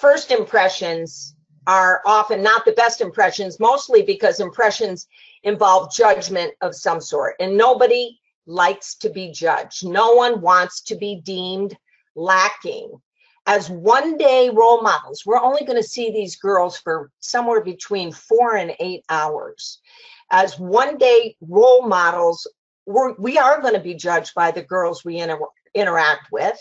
First impressions are often not the best impressions, mostly because impressions involve judgment of some sort, and nobody likes to be judged. No one wants to be deemed lacking. As one day role models, we're only going to see these girls for somewhere between four and eight hours. As one day role models, we're, we are going to be judged by the girls we inter interact with.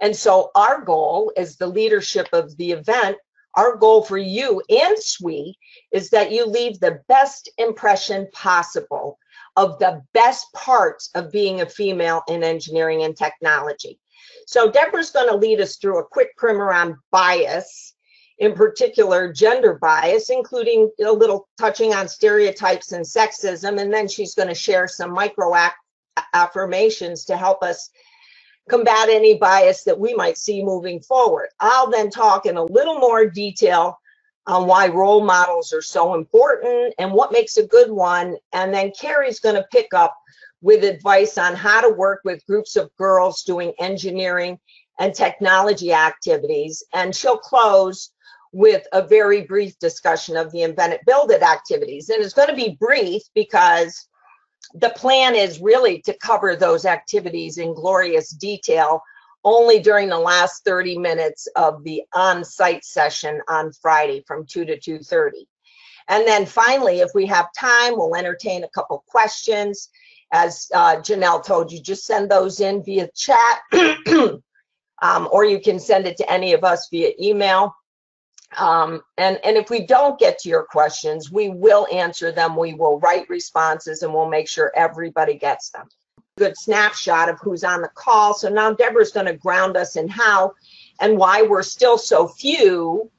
And so our goal as the leadership of the event, our goal for you and SWE is that you leave the best impression possible of the best parts of being a female in engineering and technology. So Deborah's going to lead us through a quick primer on bias, in particular gender bias, including a little touching on stereotypes and sexism, and then she's going to share some micro affirmations to help us combat any bias that we might see moving forward. I'll then talk in a little more detail on why role models are so important and what makes a good one. And then Kerrie's going to pick up with advice on how to work with groups of girls doing engineering and technology activities. And she'll close with a very brief discussion of the Invent It Build It activities. And it's going to be brief because the plan is really to cover those activities in glorious detail only during the last 30 minutes of the on-site session on Friday from 2 to 2.30. And then finally, if we have time, we'll entertain a couple questions. As uh, Janelle told you, just send those in via chat, um, or you can send it to any of us via email. Um, and, and if we don't get to your questions, we will answer them. We will write responses and we'll make sure everybody gets them. Good snapshot of who's on the call. So now Deborah's going to ground us in how and why we're still so few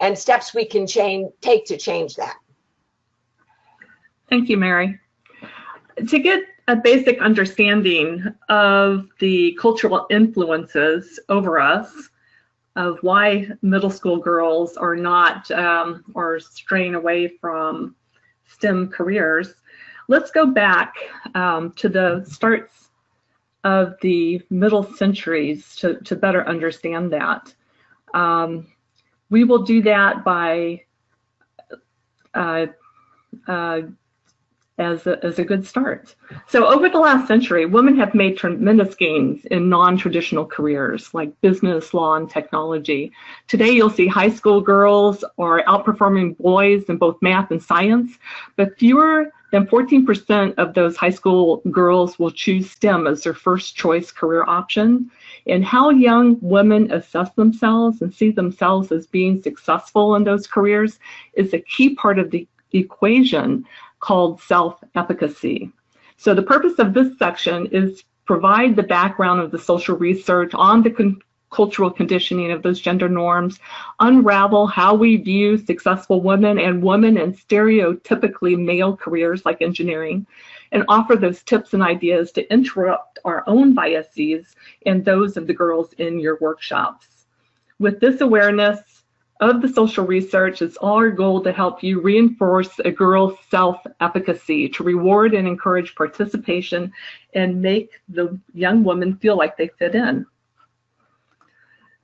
and steps we can change, take to change that. Thank you, Mary. To get a basic understanding of the cultural influences over us, of why middle school girls are not um, or straying away from STEM careers, let's go back um, to the starts of the middle centuries to, to better understand that. Um, we will do that by uh, uh, as a, as a good start. So over the last century, women have made tremendous gains in non-traditional careers like business, law, and technology. Today, you'll see high school girls are outperforming boys in both math and science, but fewer than 14% of those high school girls will choose STEM as their first choice career option. And how young women assess themselves and see themselves as being successful in those careers is a key part of the equation called self-efficacy. So the purpose of this section is provide the background of the social research on the con cultural conditioning of those gender norms, unravel how we view successful women and women in stereotypically male careers like engineering, and offer those tips and ideas to interrupt our own biases and those of the girls in your workshops. With this awareness, of the social research, it's our goal to help you reinforce a girl's self-efficacy, to reward and encourage participation, and make the young woman feel like they fit in.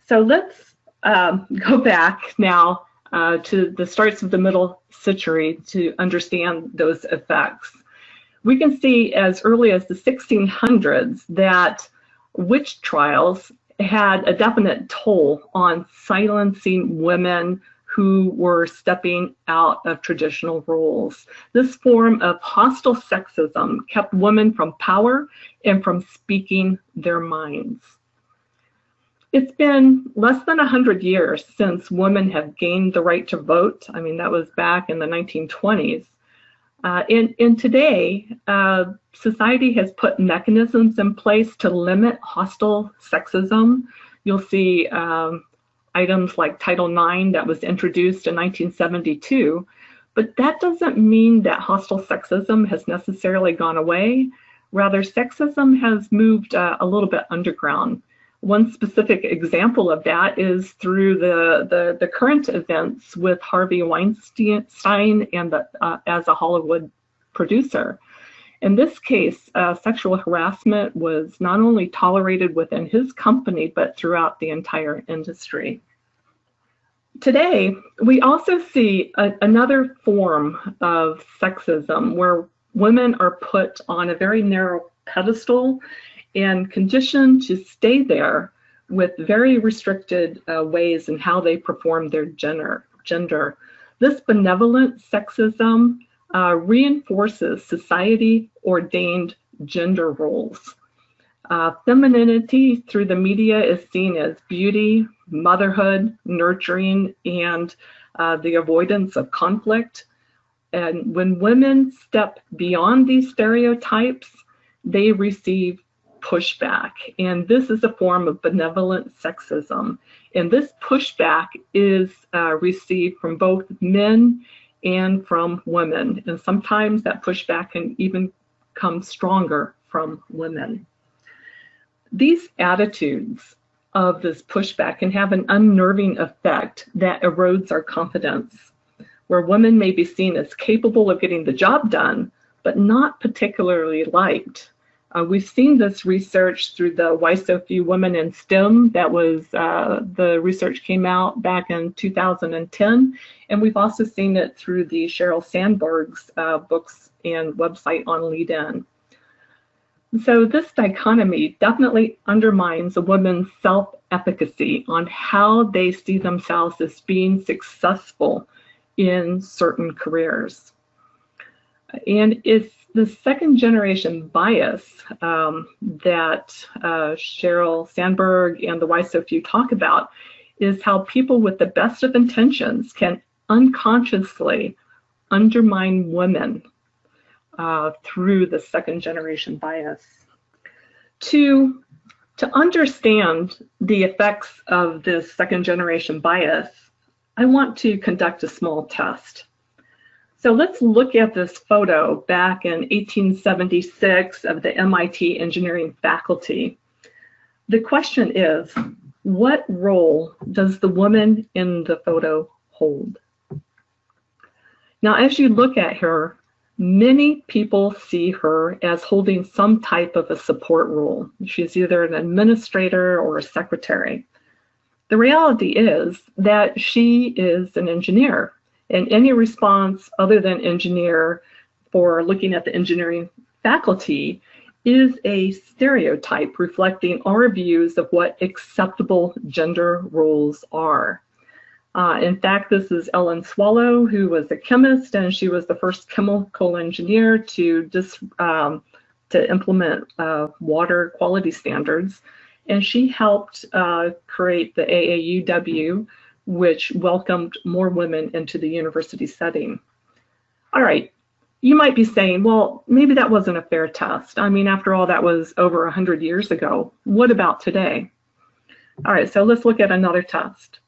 So let's um, go back now uh, to the starts of the middle century to understand those effects. We can see as early as the 1600s that witch trials had a definite toll on silencing women who were stepping out of traditional roles. This form of hostile sexism kept women from power and from speaking their minds. It's been less than 100 years since women have gained the right to vote. I mean, that was back in the 1920s. Uh, and, and today, uh, society has put mechanisms in place to limit hostile sexism. You'll see um, items like Title IX that was introduced in 1972, but that doesn't mean that hostile sexism has necessarily gone away. Rather, sexism has moved uh, a little bit underground. One specific example of that is through the, the, the current events with Harvey Weinstein and the, uh, as a Hollywood producer. In this case, uh, sexual harassment was not only tolerated within his company, but throughout the entire industry. today, we also see a, another form of sexism where women are put on a very narrow pedestal and conditioned to stay there with very restricted uh, ways in how they perform their gender. gender. This benevolent sexism uh, reinforces society ordained gender roles. Uh, femininity through the media is seen as beauty, motherhood, nurturing, and uh, the avoidance of conflict. And when women step beyond these stereotypes, they receive pushback. And this is a form of benevolent sexism. And this pushback is uh, received from both men and from women. And sometimes that pushback can even come stronger from women. These attitudes of this pushback can have an unnerving effect that erodes our confidence, where women may be seen as capable of getting the job done, but not particularly liked. Uh, we've seen this research through the Why So Few Women in STEM. That was uh, the research came out back in 2010, and we've also seen it through the Sheryl Sandberg's uh, books and website on LinkedIn. So this dichotomy definitely undermines a woman's self-efficacy on how they see themselves as being successful in certain careers. And it's the second generation bias um, that uh, Sheryl Sandberg and the Why So Few talk about is how people with the best of intentions can unconsciously undermine women uh, through the second generation bias. To, to understand the effects of this second generation bias, I want to conduct a small test. So let's look at this photo back in 1876 of the MIT engineering faculty. The question is, what role does the woman in the photo hold? Now, as you look at her, many people see her as holding some type of a support role. She's either an administrator or a secretary. The reality is that she is an engineer and any response other than engineer for looking at the engineering faculty is a stereotype reflecting our views of what acceptable gender roles are. Uh, in fact, this is Ellen Swallow, who was a chemist, and she was the first chemical engineer to just um, to implement uh, water quality standards. And she helped uh, create the AAUW, which welcomed more women into the university setting. All right, you might be saying, well, maybe that wasn't a fair test. I mean, after all, that was over 100 years ago. What about today? All right, so let's look at another test.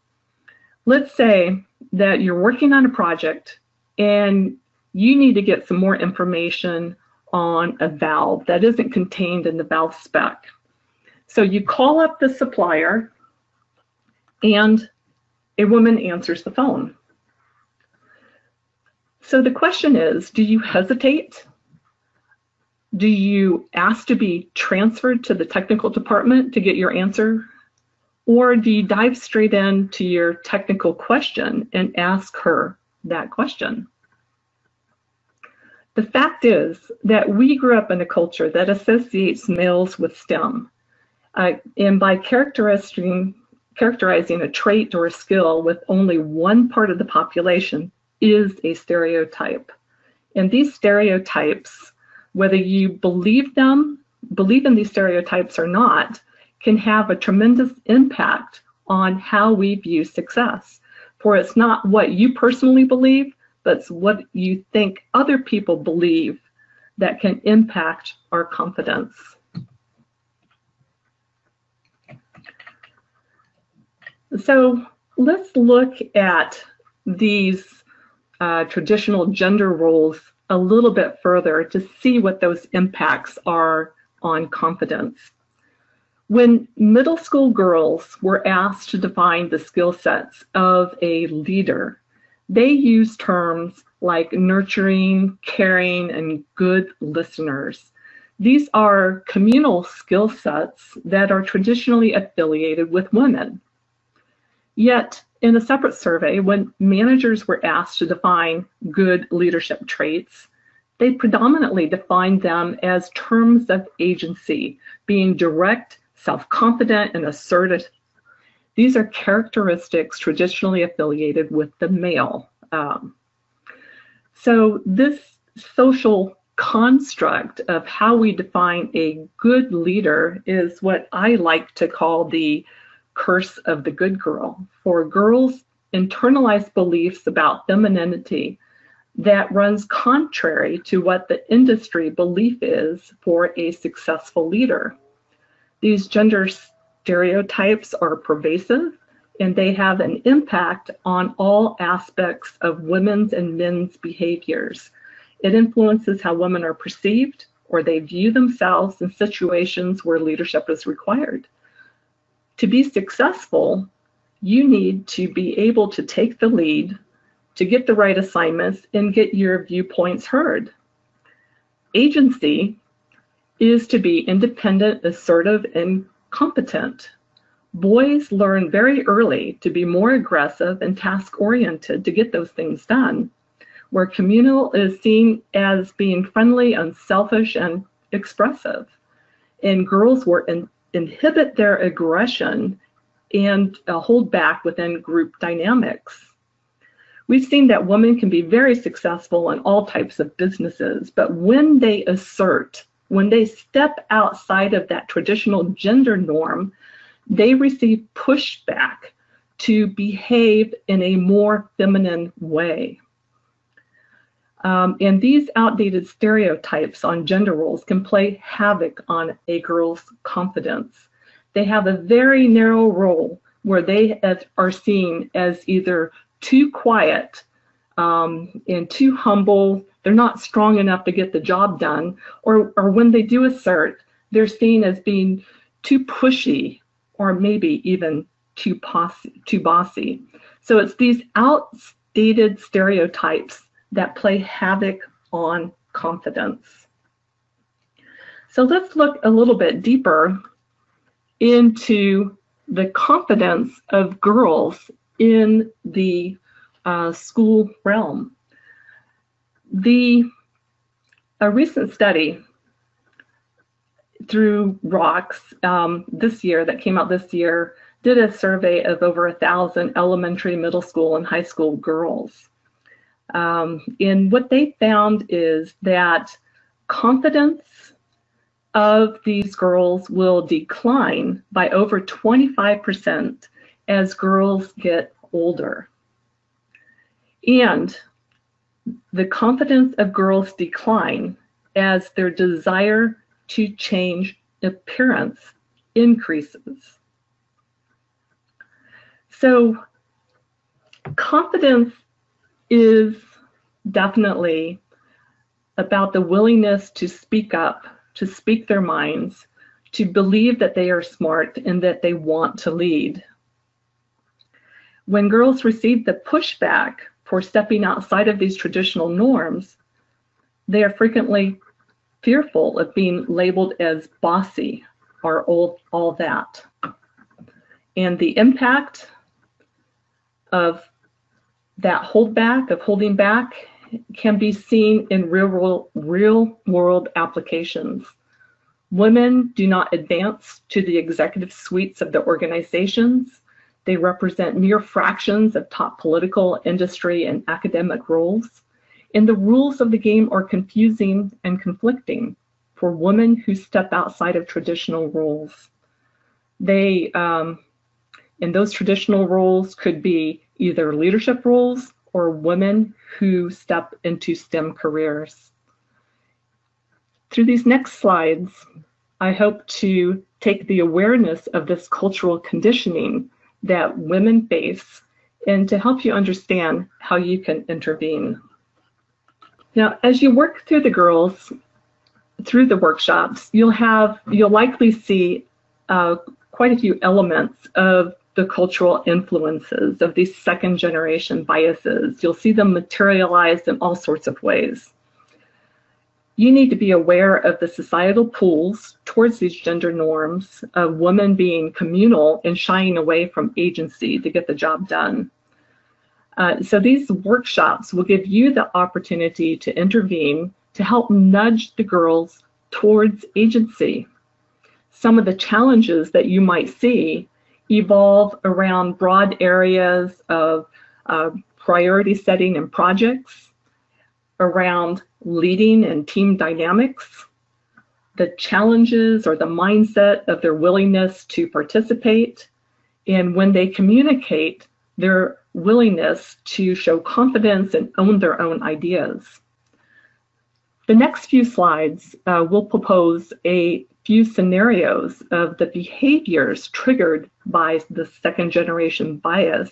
Let's say that you're working on a project and you need to get some more information on a valve that isn't contained in the valve spec. So you call up the supplier and a woman answers the phone. So the question is, do you hesitate? Do you ask to be transferred to the technical department to get your answer? Or do you dive straight into your technical question and ask her that question? The fact is that we grew up in a culture that associates males with STEM. Uh, and by characterizing characterizing a trait or a skill with only one part of the population is a stereotype. And these stereotypes, whether you believe them, believe in these stereotypes or not, can have a tremendous impact on how we view success. For it's not what you personally believe, but it's what you think other people believe that can impact our confidence. So let's look at these uh, traditional gender roles a little bit further to see what those impacts are on confidence. When middle school girls were asked to define the skill sets of a leader, they used terms like nurturing, caring, and good listeners. These are communal skill sets that are traditionally affiliated with women. Yet, in a separate survey, when managers were asked to define good leadership traits, they predominantly defined them as terms of agency, being direct, self-confident, and assertive. These are characteristics traditionally affiliated with the male. Um, so this social construct of how we define a good leader is what I like to call the curse of the good girl. For girls, internalized beliefs about femininity that runs contrary to what the industry belief is for a successful leader. These gender stereotypes are pervasive and they have an impact on all aspects of women's and men's behaviors. It influences how women are perceived or they view themselves in situations where leadership is required. To be successful, you need to be able to take the lead, to get the right assignments, and get your viewpoints heard. Agency is to be independent, assertive, and competent. Boys learn very early to be more aggressive and task oriented to get those things done, where communal is seen as being friendly, unselfish, and expressive. And girls were in, inhibit their aggression and uh, hold back within group dynamics. We've seen that women can be very successful in all types of businesses, but when they assert, when they step outside of that traditional gender norm, they receive pushback to behave in a more feminine way. Um, and these outdated stereotypes on gender roles can play havoc on a girl's confidence. They have a very narrow role where they are seen as either too quiet um, and too humble. They're not strong enough to get the job done. Or, or when they do assert, they're seen as being too pushy or maybe even too, posse, too bossy. So it's these outdated stereotypes that play havoc on confidence. So let's look a little bit deeper into the confidence of girls in the uh, school realm. The a recent study through ROX um, this year that came out this year did a survey of over a thousand elementary, middle school, and high school girls. Um, and what they found is that confidence of these girls will decline by over 25% as girls get older. And the confidence of girls decline as their desire to change appearance increases. So confidence is definitely about the willingness to speak up, to speak their minds, to believe that they are smart and that they want to lead. When girls receive the pushback for stepping outside of these traditional norms, they are frequently fearful of being labeled as bossy or all, all that. And the impact of that holdback, of holding back, can be seen in real world, real world applications. Women do not advance to the executive suites of the organizations. They represent mere fractions of top political, industry, and academic roles and the rules of the game are confusing and conflicting for women who step outside of traditional roles. They, um, and those traditional roles could be either leadership roles or women who step into STEM careers. Through these next slides, I hope to take the awareness of this cultural conditioning that women face and to help you understand how you can intervene. Now, as you work through the girls, through the workshops, you'll have, you'll likely see uh, quite a few elements of the cultural influences of these second generation biases. You'll see them materialized in all sorts of ways. you need to be aware of the societal pulls towards these gender norms of women being communal and shying away from agency to get the job done. Uh, so these workshops will give you the opportunity to intervene to help nudge the girls towards agency. Some of the challenges that you might see evolve around broad areas of uh, priority setting and projects, around leading and team dynamics, the challenges or the mindset of their willingness to participate, and when they communicate, their willingness to show confidence and own their own ideas. The next few slides uh, will propose a few scenarios of the behaviors triggered by the second generation bias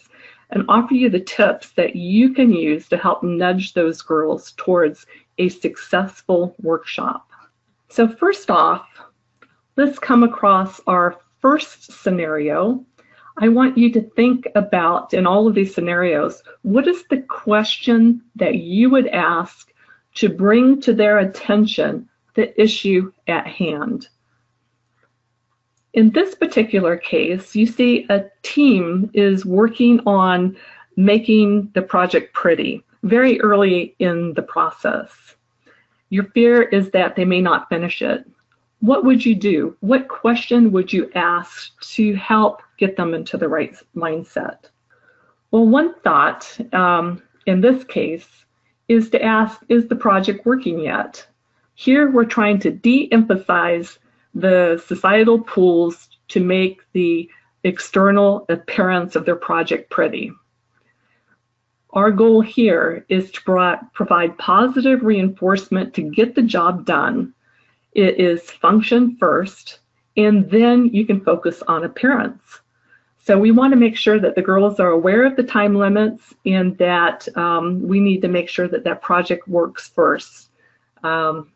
and offer you the tips that you can use to help nudge those girls towards a successful workshop. So first off, let's come across our first scenario. I want you to think about, in all of these scenarios, what is the question that you would ask to bring to their attention the issue at hand? In this particular case, you see a team is working on making the project pretty very early in the process. Your fear is that they may not finish it. What would you do? What question would you ask to help get them into the right mindset? Well, one thought um, in this case is to ask, is the project working yet? Here we're trying to de-emphasize the societal pools to make the external appearance of their project pretty. Our goal here is to pro provide positive reinforcement to get the job done. It is function first, and then you can focus on appearance. So we want to make sure that the girls are aware of the time limits and that um, we need to make sure that that project works first um,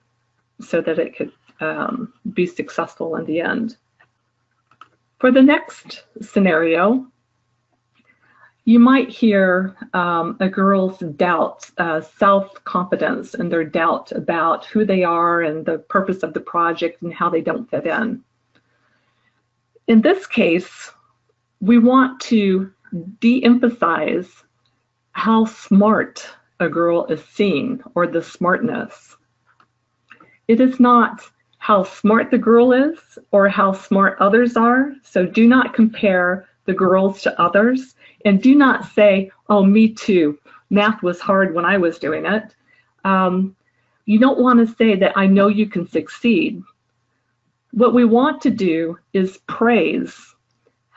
so that it could um, be successful in the end. For the next scenario, you might hear um, a girl's doubt, uh, self-confidence, and their doubt about who they are and the purpose of the project and how they don't fit in. In this case, we want to de-emphasize how smart a girl is seen or the smartness. It is not how smart the girl is or how smart others are. So do not compare the girls to others and do not say, oh, me too. Math was hard when I was doing it. Um, you don't want to say that I know you can succeed. What we want to do is praise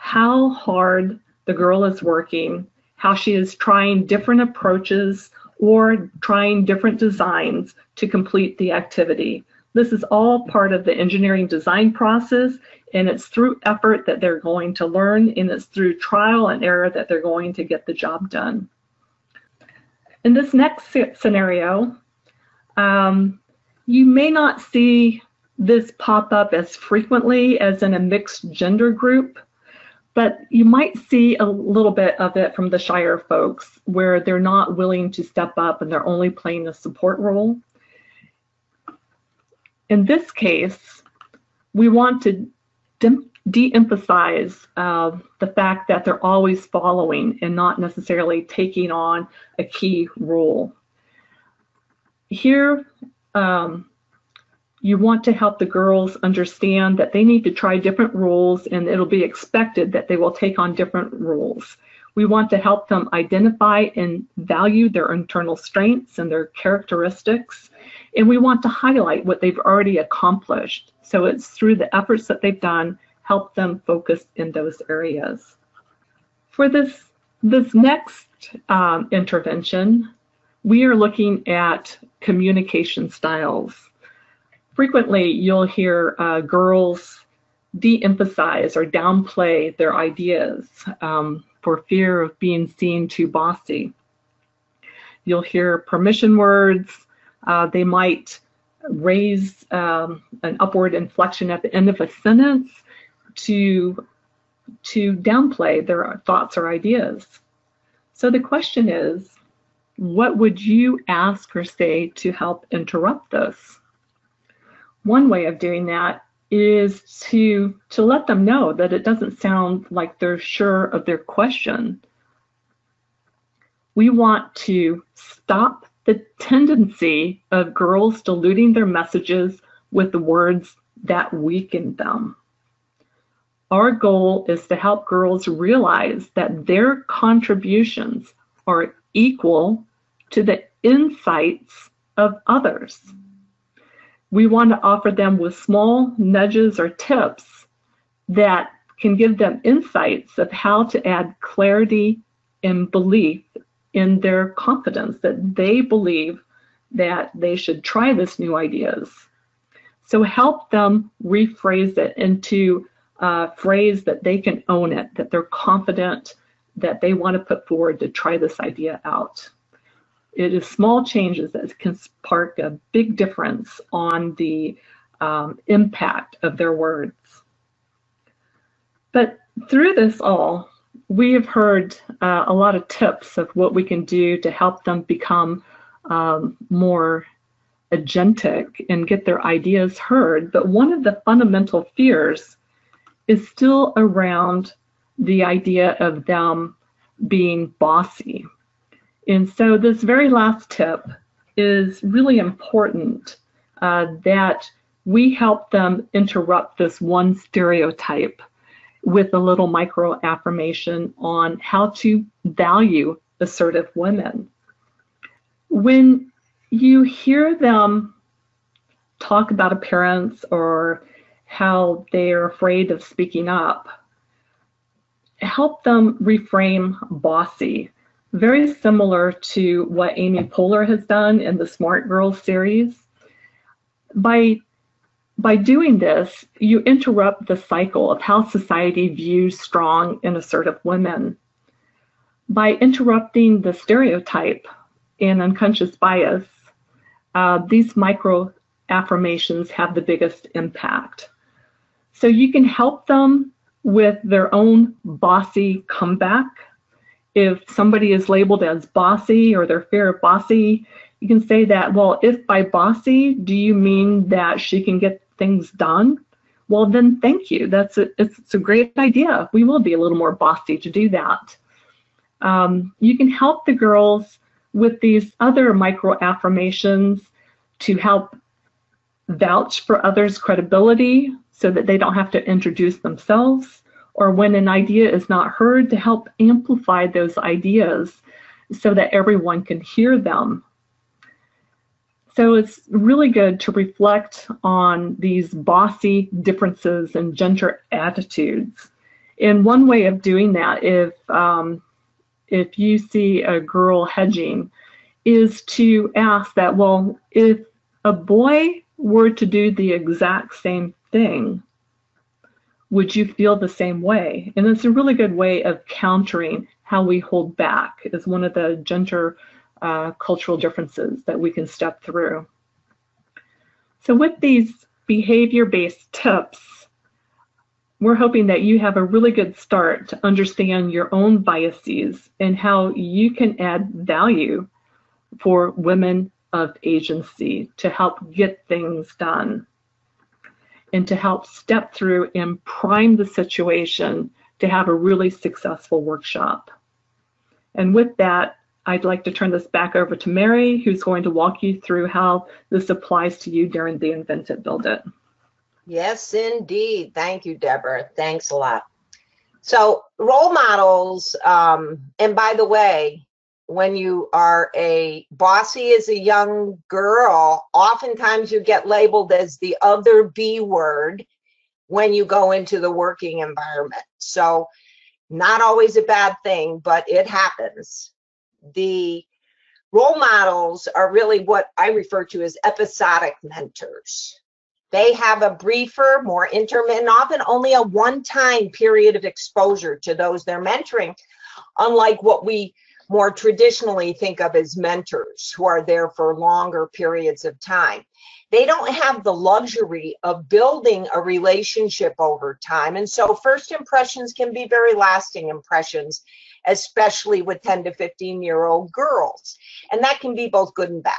how hard the girl is working, how she is trying different approaches or trying different designs to complete the activity. This is all part of the engineering design process, and it's through effort that they're going to learn, and it's through trial and error that they're going to get the job done. In this next scenario, um, you may not see this pop up as frequently as in a mixed gender group, but you might see a little bit of it from the shyer folks where they're not willing to step up and they're only playing a support role. In this case, we want to de-emphasize uh, the fact that they're always following and not necessarily taking on a key role. Here, um, you want to help the girls understand that they need to try different roles and it'll be expected that they will take on different roles. We want to help them identify and value their internal strengths and their characteristics and we want to highlight what they've already accomplished. So it's through the efforts that they've done, help them focus in those areas. For this, this next um, intervention, we are looking at communication styles. Frequently, you'll hear uh, girls de-emphasize or downplay their ideas um, for fear of being seen too bossy. You'll hear permission words, uh, they might raise um, an upward inflection at the end of a sentence to, to downplay their thoughts or ideas. So the question is, what would you ask or say to help interrupt this? One way of doing that is to to let them know that it doesn't sound like they're sure of their question. We want to stop the tendency of girls diluting their messages with the words that weaken them. Our goal is to help girls realize that their contributions are equal to the insights of others. We want to offer them with small nudges or tips that can give them insights of how to add clarity and belief in their confidence that they believe that they should try this new ideas. So help them rephrase it into a phrase that they can own it, that they're confident that they want to put forward to try this idea out. It is small changes that can spark a big difference on the um, impact of their words. But through this all, we have heard uh, a lot of tips of what we can do to help them become um, more agentic and get their ideas heard. But one of the fundamental fears is still around the idea of them being bossy. And so this very last tip is really important uh, that we help them interrupt this one stereotype with a little micro affirmation on how to value assertive women. When you hear them talk about appearance or how they're afraid of speaking up, help them reframe bossy very similar to what Amy Poehler has done in the Smart Girls series. By, by doing this, you interrupt the cycle of how society views strong and assertive women. By interrupting the stereotype and unconscious bias, uh, these micro affirmations have the biggest impact. So you can help them with their own bossy comeback if somebody is labeled as bossy or their fear of bossy, you can say that, well, if by bossy, do you mean that she can get things done? Well, then thank you. That's a, it's, it's a great idea. We will be a little more bossy to do that. Um, you can help the girls with these other micro affirmations to help vouch for others' credibility so that they don't have to introduce themselves or when an idea is not heard to help amplify those ideas so that everyone can hear them. So it's really good to reflect on these bossy differences in gender attitudes. And one way of doing that, if um, if you see a girl hedging, is to ask that, well, if a boy were to do the exact same thing, would you feel the same way? And it's a really good way of countering how we hold back is one of the gender uh, cultural differences that we can step through. So with these behavior-based tips, we're hoping that you have a really good start to understand your own biases and how you can add value for women of agency to help get things done and to help step through and prime the situation to have a really successful workshop. And with that, I'd like to turn this back over to Mary, who's going to walk you through how this applies to you during the Invent It Build It. Yes, indeed. Thank you, Deborah. Thanks a lot. So role models, um, and by the way, when you are a bossy as a young girl, oftentimes you get labeled as the other B word when you go into the working environment. So not always a bad thing, but it happens. The role models are really what I refer to as episodic mentors. They have a briefer, more intermittent, often only a one-time period of exposure to those they're mentoring, unlike what we more traditionally think of as mentors who are there for longer periods of time. They don't have the luxury of building a relationship over time. And so first impressions can be very lasting impressions, especially with 10 to 15 year old girls. And that can be both good and bad.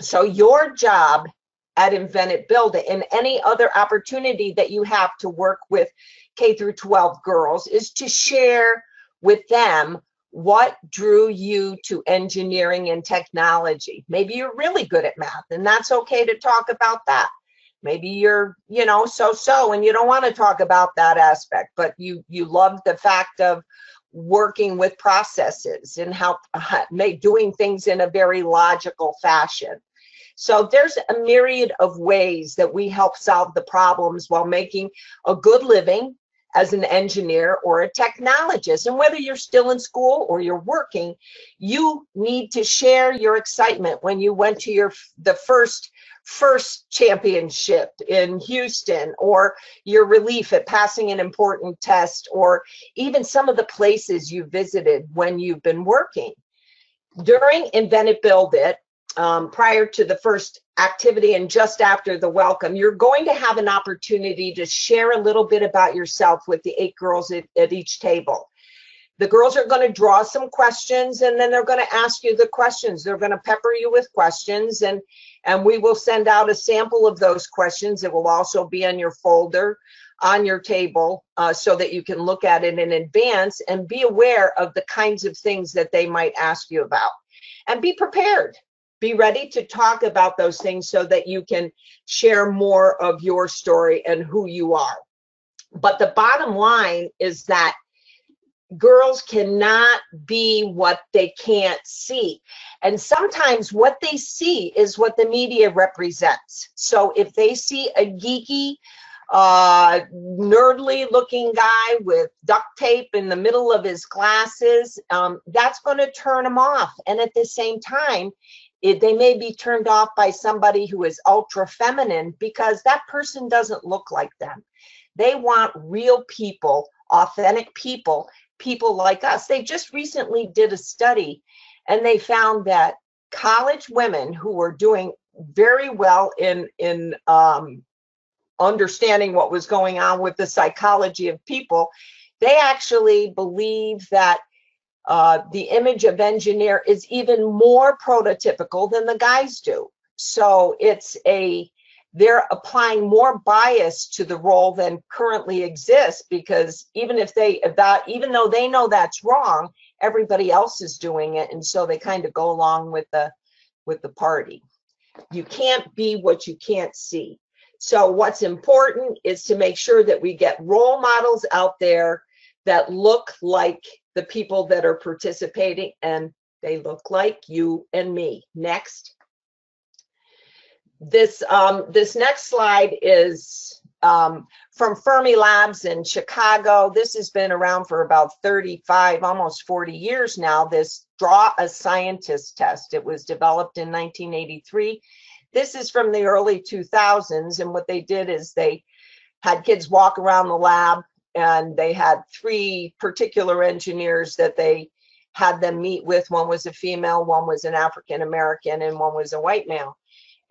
So your job at Invent It Build It and any other opportunity that you have to work with K through 12 girls is to share with them what drew you to engineering and technology. Maybe you're really good at math and that's okay to talk about that. Maybe you're, you know, so-so and you don't want to talk about that aspect, but you you love the fact of working with processes and how doing things in a very logical fashion. So there's a myriad of ways that we help solve the problems while making a good living as an engineer or a technologist. And whether you're still in school or you're working, you need to share your excitement when you went to your the first first championship in Houston or your relief at passing an important test or even some of the places you visited when you've been working. During Invent It Build It, um, prior to the first activity and just after the welcome, you're going to have an opportunity to share a little bit about yourself with the eight girls at, at each table. The girls are going to draw some questions and then they're going to ask you the questions. They're going to pepper you with questions and, and we will send out a sample of those questions. It will also be on your folder on your table uh, so that you can look at it in advance and be aware of the kinds of things that they might ask you about and be prepared be ready to talk about those things so that you can share more of your story and who you are. But the bottom line is that girls cannot be what they can't see. And sometimes what they see is what the media represents. So if they see a geeky, uh, nerdly looking guy with duct tape in the middle of his glasses, um, that's going to turn them off. And at the same time, it, they may be turned off by somebody who is ultra feminine because that person doesn't look like them. They want real people, authentic people, people like us. They just recently did a study and they found that college women who were doing very well in in um, understanding what was going on with the psychology of people, they actually believe that uh, the image of engineer is even more prototypical than the guys do. So it's a, they're applying more bias to the role than currently exists because even if they, about, even though they know that's wrong, everybody else is doing it. And so they kind of go along with the, with the party. You can't be what you can't see. So what's important is to make sure that we get role models out there that look like the people that are participating and they look like you and me. Next. This, um, this next slide is um, from Fermi Labs in Chicago. This has been around for about 35, almost 40 years now, this Draw a Scientist test. It was developed in 1983. This is from the early 2000s, and what they did is they had kids walk around the lab and they had three particular engineers that they had them meet with. One was a female, one was an African American, and one was a white male.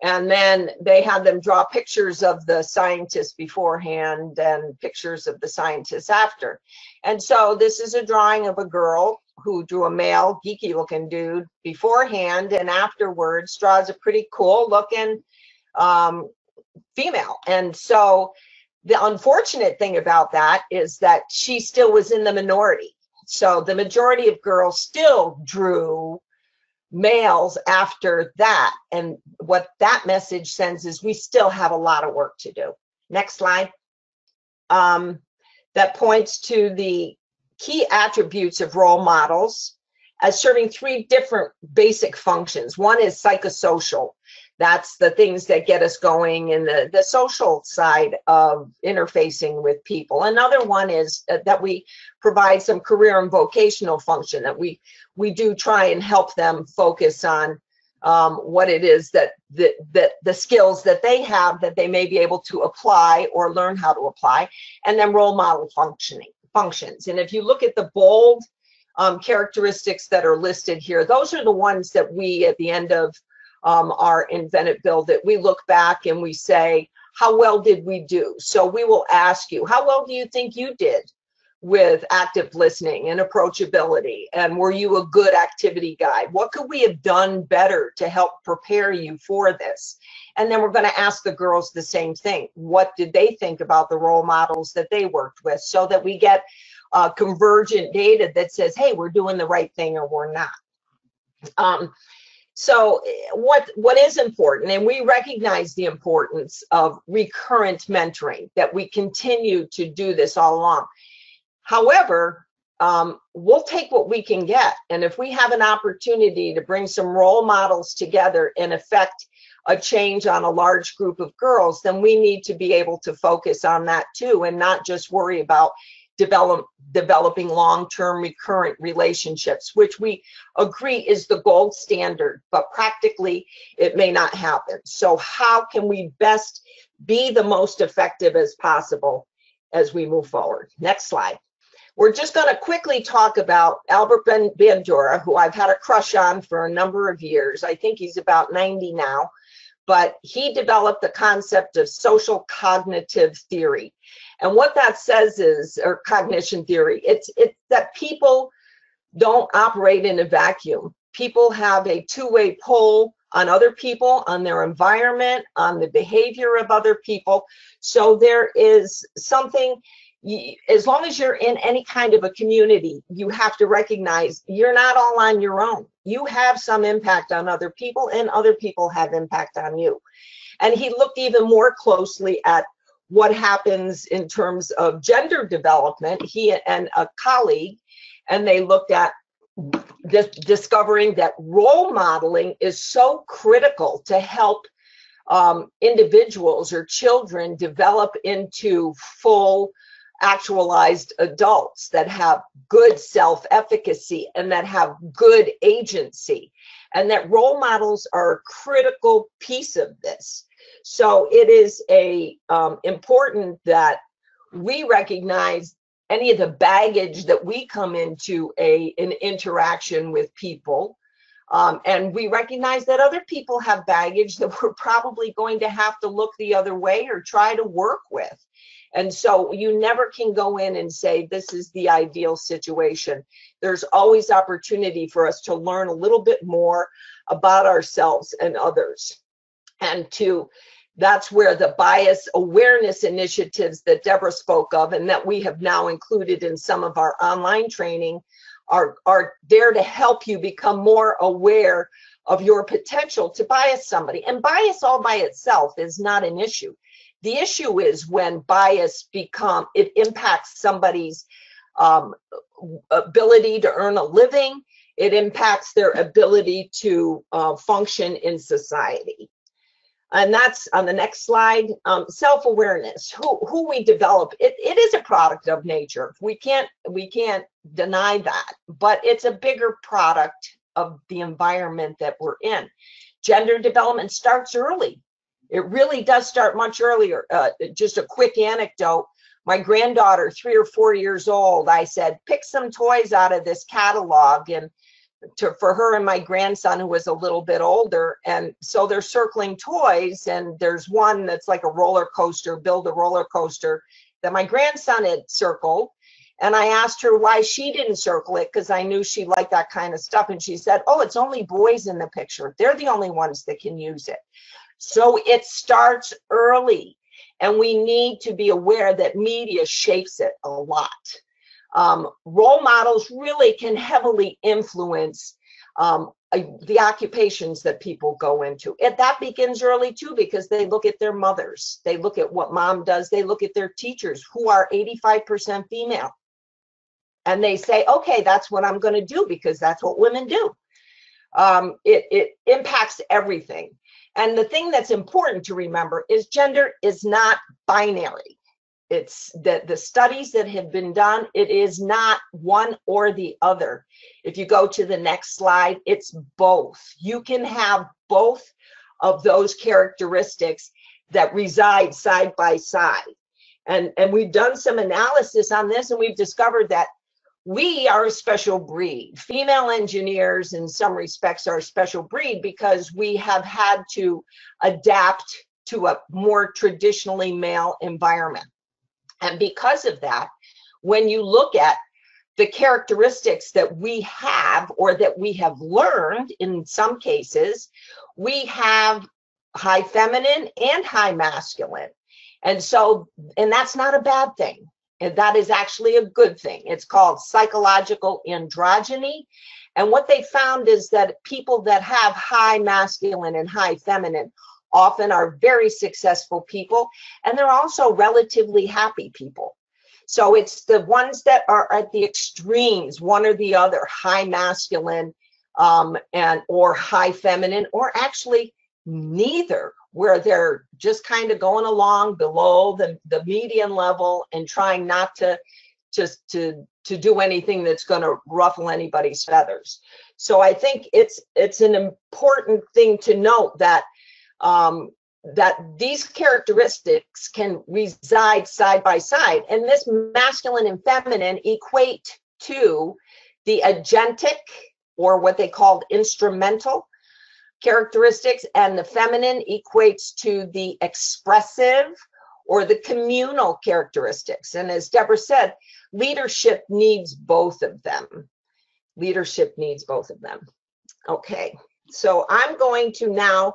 And then they had them draw pictures of the scientists beforehand and pictures of the scientists after. And so this is a drawing of a girl who drew a male, geeky looking dude beforehand and afterwards draws a pretty cool looking um, female. And so the unfortunate thing about that is that she still was in the minority. So the majority of girls still drew males after that. And what that message sends is we still have a lot of work to do. Next slide. Um, that points to the key attributes of role models as serving three different basic functions. One is psychosocial that's the things that get us going in the, the social side of interfacing with people. Another one is uh, that we provide some career and vocational function that we we do try and help them focus on um, what it is that, that that the skills that they have that they may be able to apply or learn how to apply, and then role model functioning functions. And if you look at the bold um, characteristics that are listed here, those are the ones that we at the end of um, our Invent bill that we look back and we say, how well did we do? So we will ask you, how well do you think you did with active listening and approachability? And were you a good activity guide? What could we have done better to help prepare you for this? And then we're going to ask the girls the same thing. What did they think about the role models that they worked with so that we get uh, convergent data that says, hey, we're doing the right thing or we're not. Um, so what what is important, and we recognize the importance of recurrent mentoring, that we continue to do this all along. However, um, we'll take what we can get. And if we have an opportunity to bring some role models together and affect a change on a large group of girls, then we need to be able to focus on that too and not just worry about develop, developing long-term recurrent relationships, which we agree is the gold standard, but practically it may not happen. So how can we best be the most effective as possible as we move forward? Next slide. We're just going to quickly talk about Albert Bandura, who I've had a crush on for a number of years. I think he's about 90 now, but he developed the concept of social cognitive theory. And what that says is, or cognition theory, it's, it's that people don't operate in a vacuum. People have a two-way pull on other people, on their environment, on the behavior of other people. So there is something, as long as you're in any kind of a community, you have to recognize you're not all on your own. You have some impact on other people and other people have impact on you. And he looked even more closely at what happens in terms of gender development, he and a colleague, and they looked at dis discovering that role modeling is so critical to help um, individuals or children develop into full actualized adults that have good self-efficacy and that have good agency. And that role models are a critical piece of this so it is a um, important that we recognize any of the baggage that we come into a an interaction with people. Um, and we recognize that other people have baggage that we're probably going to have to look the other way or try to work with. And so you never can go in and say, this is the ideal situation. There's always opportunity for us to learn a little bit more about ourselves and others and to that's where the bias awareness initiatives that Deborah spoke of and that we have now included in some of our online training are, are there to help you become more aware of your potential to bias somebody. And bias all by itself is not an issue. The issue is when bias become, it impacts somebody's um, ability to earn a living, it impacts their ability to uh, function in society and that's on the next slide. Um, self-awareness who who we develop. It, it is a product of nature. We can't we can't deny that. But it's a bigger product of the environment that we're in. Gender development starts early. It really does start much earlier. Uh, just a quick anecdote. My granddaughter three or four years old i said pick some toys out of this catalog and to for her and my grandson who was a little bit older and so they're circling toys and there's one that's like a roller coaster build a roller coaster that my grandson had circled. And I asked her why she didn't circle it because I knew she liked that kind of stuff and she said oh it's only boys in the picture. They're the only ones that can use it. So it starts early and we need to be aware that media shapes it a lot um, role models really can heavily influence um, the occupations that people go into. And that begins early too, because they look at their mothers, they look at what mom does, they look at their teachers who are 85% female. And they say, okay, that's what I'm going to do because that's what women do. Um, it, it impacts everything. And the thing that's important to remember is gender is not binary it's that the studies that have been done it is not one or the other. If you go to the next slide it's both. You can have both of those characteristics that reside side by side. And and we've done some analysis on this and we've discovered that we are a special breed. Female engineers in some respects are a special breed because we have had to adapt to a more traditionally male environment and because of that, when you look at the characteristics that we have or that we have learned in some cases, we have high feminine and high masculine. And so, and that's not a bad thing. And that is actually a good thing. It's called psychological androgyny. And what they found is that people that have high masculine and high feminine often are very successful people, and they're also relatively happy people. So it's the ones that are at the extremes, one or the other, high masculine um, and or high feminine, or actually neither, where they're just kind of going along below the, the median level and trying not to just to to do anything that's going to ruffle anybody's feathers. So I think it's it's an important thing to note that um, that these characteristics can reside side by side, and this masculine and feminine equate to the agentic or what they called instrumental characteristics, and the feminine equates to the expressive or the communal characteristics. And as Deborah said, leadership needs both of them. Leadership needs both of them. Okay, so I'm going to now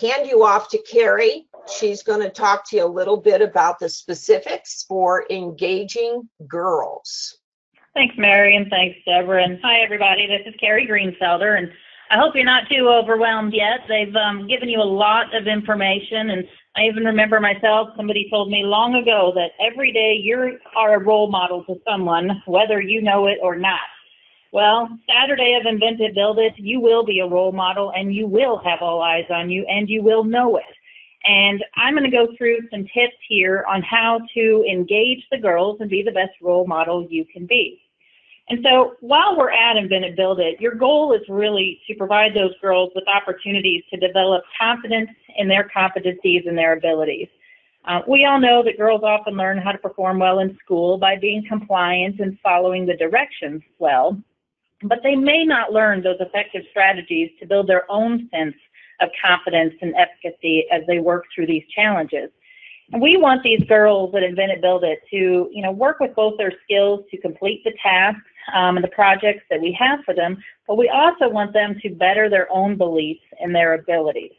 hand you off to Kerrie. She's going to talk to you a little bit about the specifics for engaging girls. Thanks, Mary, and thanks, Deborah. And hi, everybody. This is Kerrie Greenfelder, and I hope you're not too overwhelmed yet. They've um, given you a lot of information, and I even remember myself, somebody told me long ago that every day you are a role model to someone, whether you know it or not. Well, Saturday of Invent It Build It, you will be a role model and you will have all eyes on you and you will know it. And I'm going to go through some tips here on how to engage the girls and be the best role model you can be. And so while we're at Invent It Build It, your goal is really to provide those girls with opportunities to develop confidence in their competencies and their abilities. Uh, we all know that girls often learn how to perform well in school by being compliant and following the directions well, but they may not learn those effective strategies to build their own sense of confidence and efficacy as they work through these challenges. And we want these girls that invent it, build it to, you know, work with both their skills to complete the tasks um, and the projects that we have for them, but we also want them to better their own beliefs and their abilities.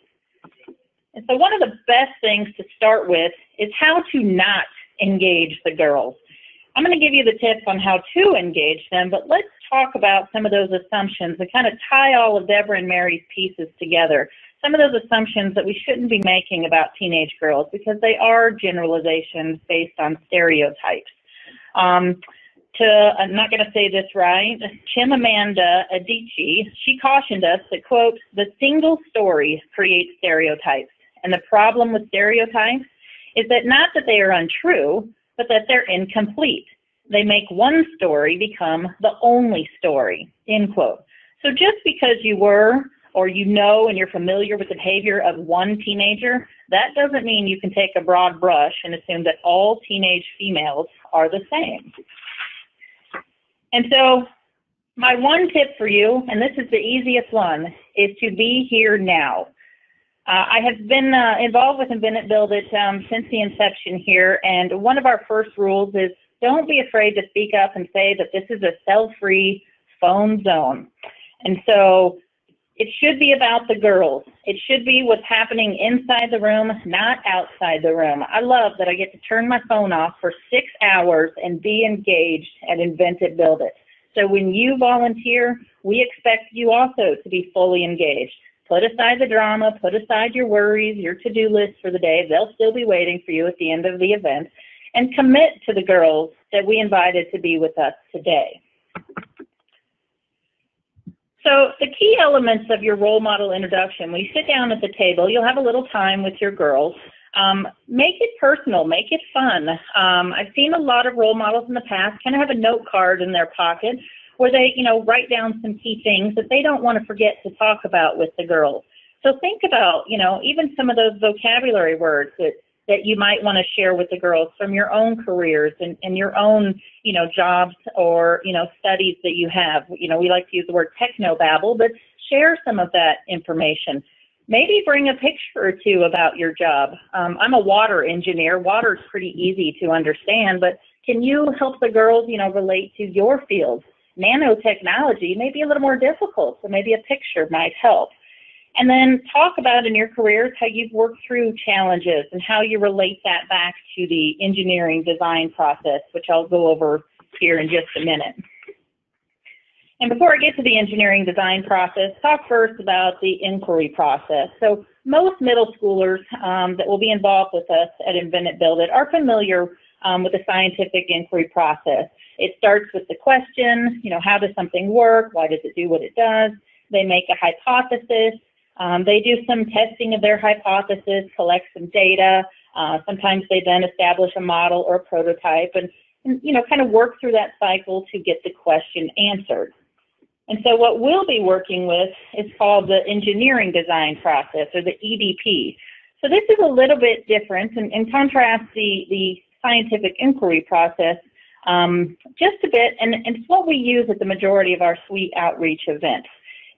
And so one of the best things to start with is how to not engage the girls. I'm going to give you the tips on how to engage them, but let's talk about some of those assumptions and kind of tie all of Deborah and Mary's pieces together. Some of those assumptions that we shouldn't be making about teenage girls because they are generalizations based on stereotypes. Um, to, I'm not going to say this right, Chimamanda Adichie, she cautioned us that, quote, the single story creates stereotypes. And the problem with stereotypes is that not that they are untrue, but that they're incomplete. They make one story become the only story, end quote. So just because you were or you know and you're familiar with the behavior of one teenager, that doesn't mean you can take a broad brush and assume that all teenage females are the same. And so my one tip for you, and this is the easiest one, is to be here now. Uh, I have been uh, involved with Invent Build It um, since the inception here, and one of our first rules is don't be afraid to speak up and say that this is a cell-free phone zone. And so it should be about the girls. It should be what's happening inside the room, not outside the room. I love that I get to turn my phone off for six hours and be engaged at Invent It Build It. So when you volunteer, we expect you also to be fully engaged. Put aside the drama, put aside your worries, your to-do list for the day. They'll still be waiting for you at the end of the event. And commit to the girls that we invited to be with us today. So the key elements of your role model introduction, when you sit down at the table, you'll have a little time with your girls. Um, make it personal, make it fun. Um, I've seen a lot of role models in the past kind of have a note card in their pocket where they, you know, write down some key things that they don't want to forget to talk about with the girls. So think about, you know, even some of those vocabulary words that that you might want to share with the girls from your own careers and, and your own, you know, jobs or, you know, studies that you have. You know, we like to use the word technobabble, but share some of that information. Maybe bring a picture or two about your job. Um, I'm a water engineer. Water is pretty easy to understand, but can you help the girls, you know, relate to your field? Nanotechnology may be a little more difficult, so maybe a picture might help. And then talk about in your careers how you've worked through challenges and how you relate that back to the engineering design process, which I'll go over here in just a minute. And before I get to the engineering design process, talk first about the inquiry process. So most middle schoolers um, that will be involved with us at Invent It Build It are familiar um, with the scientific inquiry process. It starts with the question, you know, how does something work? Why does it do what it does? They make a hypothesis. Um, they do some testing of their hypothesis, collect some data. Uh, sometimes they then establish a model or a prototype and, and, you know, kind of work through that cycle to get the question answered. And so what we'll be working with is called the engineering design process or the EDP. So this is a little bit different and in contrast the, the scientific inquiry process um, just a bit, and, and it's what we use at the majority of our SWE outreach events.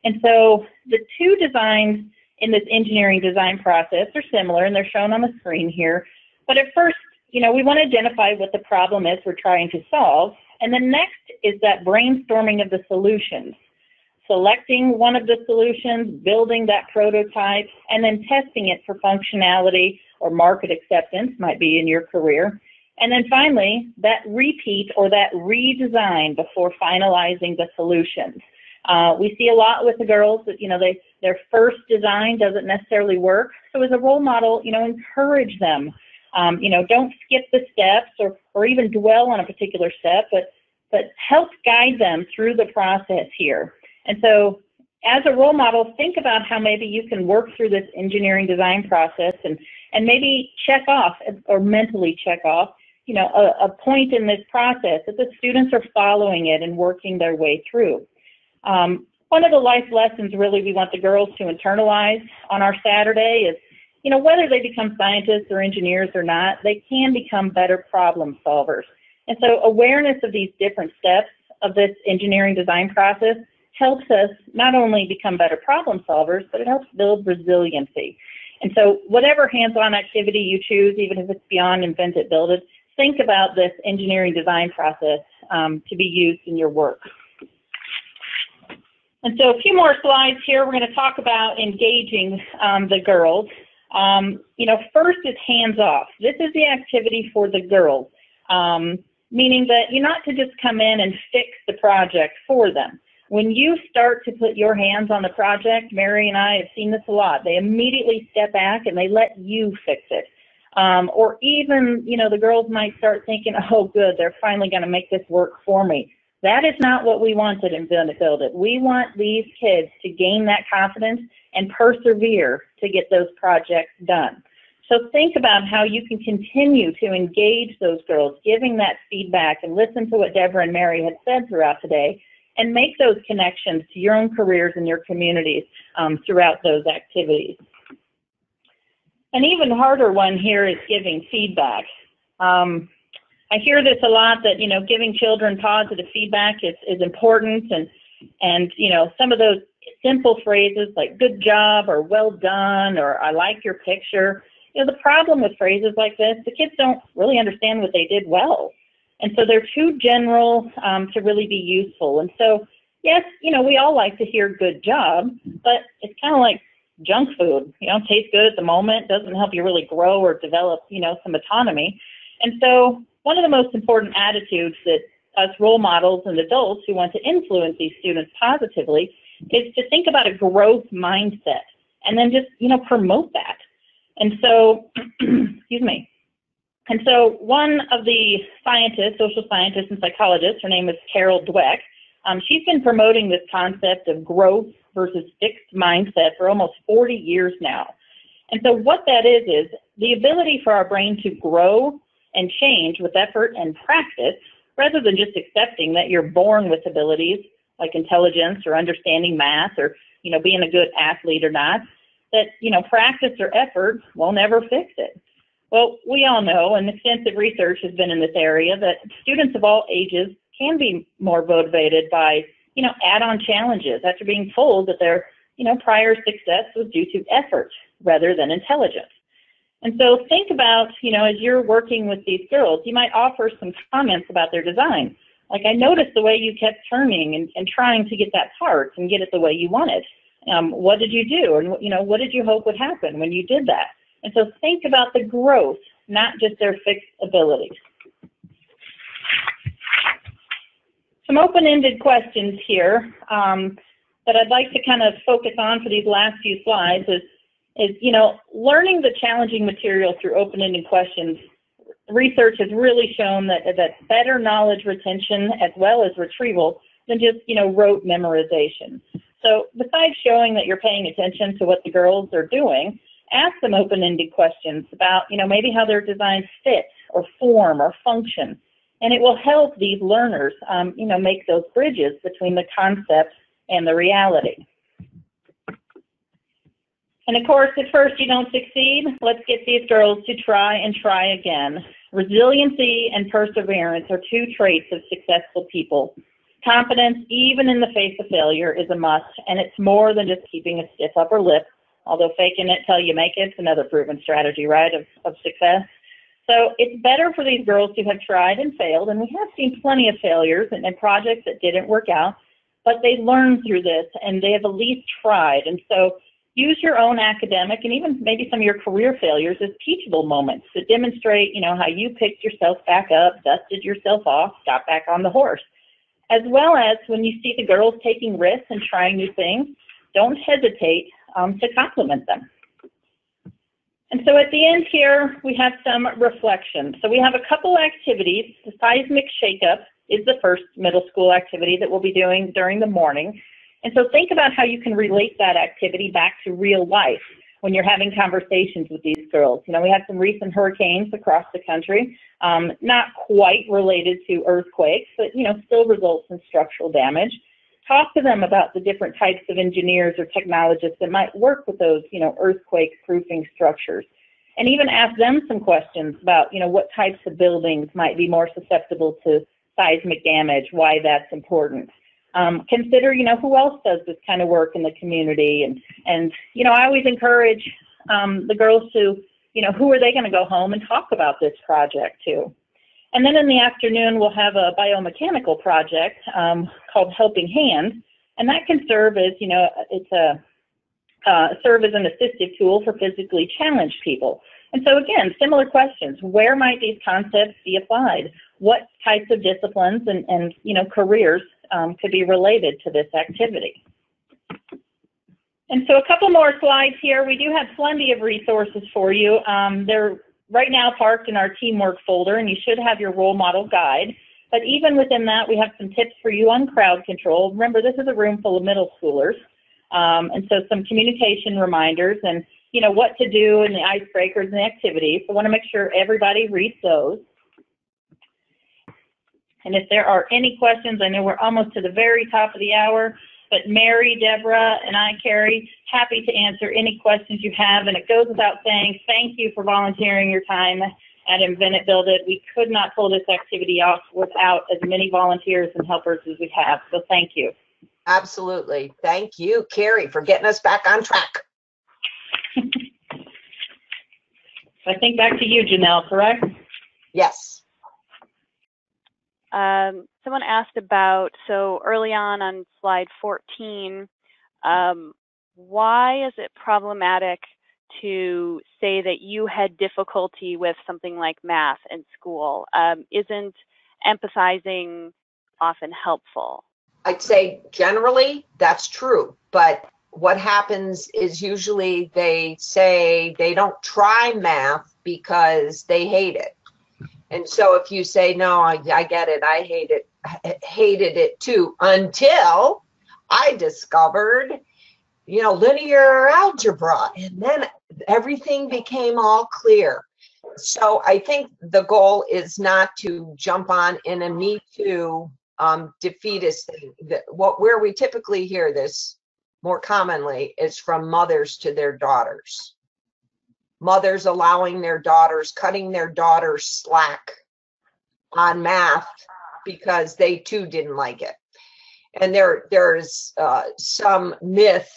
And so the two designs in this engineering design process are similar and they're shown on the screen here. But at first, you know, we want to identify what the problem is we're trying to solve. And then next is that brainstorming of the solutions. Selecting one of the solutions, building that prototype, and then testing it for functionality or market acceptance might be in your career. And then finally, that repeat or that redesign before finalizing the solutions. Uh, we see a lot with the girls that, you know, they, their first design doesn't necessarily work. So as a role model, you know, encourage them. Um, you know, don't skip the steps or, or even dwell on a particular step, but, but help guide them through the process here. And so as a role model, think about how maybe you can work through this engineering design process and, and maybe check off or mentally check off you know, a, a point in this process that the students are following it and working their way through. Um, one of the life lessons really we want the girls to internalize on our Saturday is, you know, whether they become scientists or engineers or not, they can become better problem solvers. And so awareness of these different steps of this engineering design process helps us not only become better problem solvers, but it helps build resiliency. And so whatever hands-on activity you choose, even if it's beyond invent it, build it, think about this engineering design process um, to be used in your work. And so a few more slides here. We're going to talk about engaging um, the girls. Um, you know, first is hands off. This is the activity for the girls, um, meaning that you're not to just come in and fix the project for them. When you start to put your hands on the project, Mary and I have seen this a lot. They immediately step back and they let you fix it. Um, or even, you know, the girls might start thinking, oh, good, they're finally going to make this work for me. That is not what we wanted in It. We want these kids to gain that confidence and persevere to get those projects done. So think about how you can continue to engage those girls, giving that feedback and listen to what Deborah and Mary had said throughout today and make those connections to your own careers and your communities um, throughout those activities. An even harder one here is giving feedback. Um, I hear this a lot that, you know, giving children positive feedback is, is important and, and, you know, some of those simple phrases like good job or well done or I like your picture. You know, the problem with phrases like this, the kids don't really understand what they did well. And so they're too general um, to really be useful. And so, yes, you know, we all like to hear good job, but it's kind of like junk food. You know, tastes good at the moment, doesn't help you really grow or develop, you know, some autonomy. And so one of the most important attitudes that us role models and adults who want to influence these students positively is to think about a growth mindset and then just, you know, promote that. And so, excuse me. And so one of the scientists, social scientists and psychologists, her name is Carol Dweck, um, she's been promoting this concept of growth versus fixed mindset for almost 40 years now. And so what that is, is the ability for our brain to grow and change with effort and practice rather than just accepting that you're born with abilities like intelligence or understanding math or, you know, being a good athlete or not, that, you know, practice or effort will never fix it. Well, we all know, and extensive research has been in this area, that students of all ages can be more motivated by you know, add-on challenges after being told that their, you know, prior success was due to effort rather than intelligence. And so think about, you know, as you're working with these girls, you might offer some comments about their design. Like, I noticed the way you kept turning and, and trying to get that part and get it the way you wanted. Um, what did you do? And, you know, what did you hope would happen when you did that? And so think about the growth, not just their fixed abilities. Some open-ended questions here um, that I'd like to kind of focus on for these last few slides is, is, you know, learning the challenging material through open-ended questions. Research has really shown that, that better knowledge retention as well as retrieval than just, you know, rote memorization. So besides showing that you're paying attention to what the girls are doing, ask them open-ended questions about, you know, maybe how their designs fit or form or function. And it will help these learners, um, you know, make those bridges between the concepts and the reality. And of course, at first you don't succeed. Let's get these girls to try and try again. Resiliency and perseverance are two traits of successful people. Confidence, even in the face of failure, is a must, and it's more than just keeping a stiff upper lip, although faking it till you make it's another proven strategy, right, of, of success. So it's better for these girls to have tried and failed, and we have seen plenty of failures and, and projects that didn't work out, but they learned through this and they have at least tried. And so use your own academic and even maybe some of your career failures as teachable moments to demonstrate, you know, how you picked yourself back up, dusted yourself off, got back on the horse as well as when you see the girls taking risks and trying new things, don't hesitate um, to compliment them. And so at the end here, we have some reflection. So we have a couple activities. The seismic shakeup is the first middle school activity that we'll be doing during the morning. And so think about how you can relate that activity back to real life when you're having conversations with these girls. You know, we had some recent hurricanes across the country, um, not quite related to earthquakes, but, you know, still results in structural damage. Talk to them about the different types of engineers or technologists that might work with those, you know, earthquake proofing structures. And even ask them some questions about, you know, what types of buildings might be more susceptible to seismic damage, why that's important um, consider, you know, who else does this kind of work in the community. And, and you know, I always encourage um, the girls to, you know, who are they going to go home and talk about this project to? And then in the afternoon, we'll have a biomechanical project um, called Helping Hand. And that can serve as, you know, it's a uh, serve as an assistive tool for physically challenged people. And so again, similar questions. Where might these concepts be applied? What types of disciplines and, and you know, careers um, could be related to this activity. And so a couple more slides here. We do have plenty of resources for you. Um, they're right now parked in our teamwork folder, and you should have your role model guide. But even within that, we have some tips for you on crowd control. Remember, this is a room full of middle schoolers. Um, and so some communication reminders and, you know, what to do and the icebreakers and the activities. So I want to make sure everybody reads those. And if there are any questions, I know we're almost to the very top of the hour, but Mary, Deborah, and I, Kerrie, happy to answer any questions you have. And it goes without saying, thank you for volunteering your time at Invent It Build It. We could not pull this activity off without as many volunteers and helpers as we have. So thank you. Absolutely. Thank you, Kerrie, for getting us back on track. I think back to you, Janelle, correct? Yes. Um, someone asked about, so early on on slide 14, um, why is it problematic to say that you had difficulty with something like math in school? Um, isn't empathizing often helpful? I'd say generally that's true, but what happens is usually they say they don't try math because they hate it. And so if you say, no, I, I get it, I hate it, hated it too, until I discovered, you know, linear algebra. And then everything became all clear. So I think the goal is not to jump on in a me too um, defeatist thing. What where we typically hear this more commonly is from mothers to their daughters mothers allowing their daughters, cutting their daughters slack on math because they too didn't like it. And there, there's uh, some myth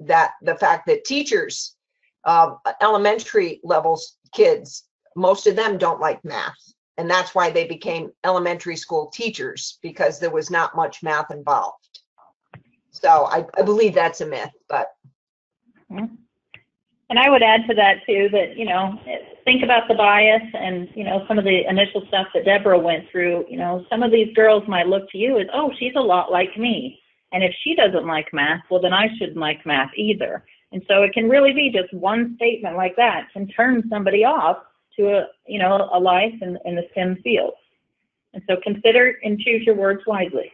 that the fact that teachers, uh, elementary levels kids, most of them don't like math. And that's why they became elementary school teachers because there was not much math involved. So I, I believe that's a myth, but And I would add to that too that, you know, think about the bias and, you know, some of the initial stuff that Deborah went through. You know, some of these girls might look to you as, oh, she's a lot like me. And if she doesn't like math, well, then I shouldn't like math either. And so it can really be just one statement like that can turn somebody off to a, you know, a life in, in the STEM field. And so consider and choose your words wisely.